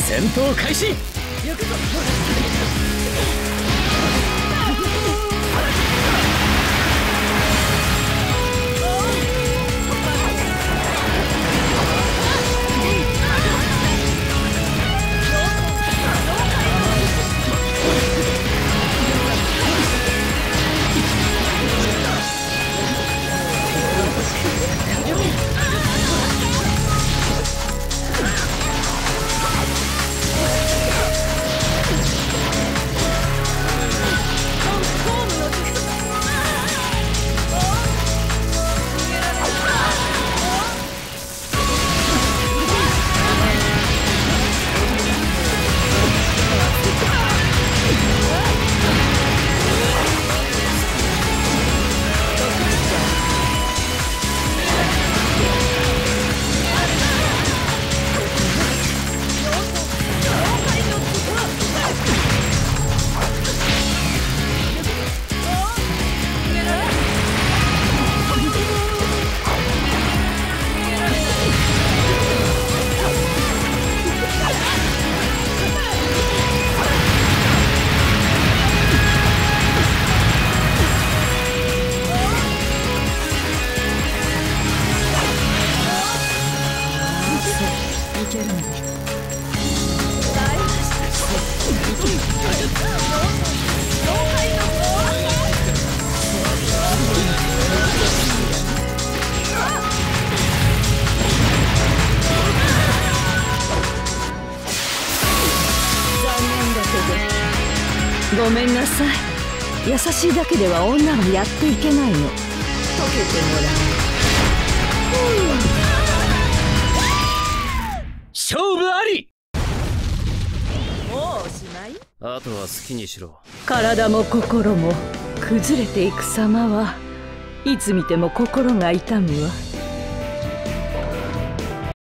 戦闘開始。行くぞごめんなさい。優しいだけでは女はやっていけないの。溶けてもらう。勝負あり。もうおしまい？あとは好きにしろ。体も心も崩れていく様はいつ見ても心が痛むわ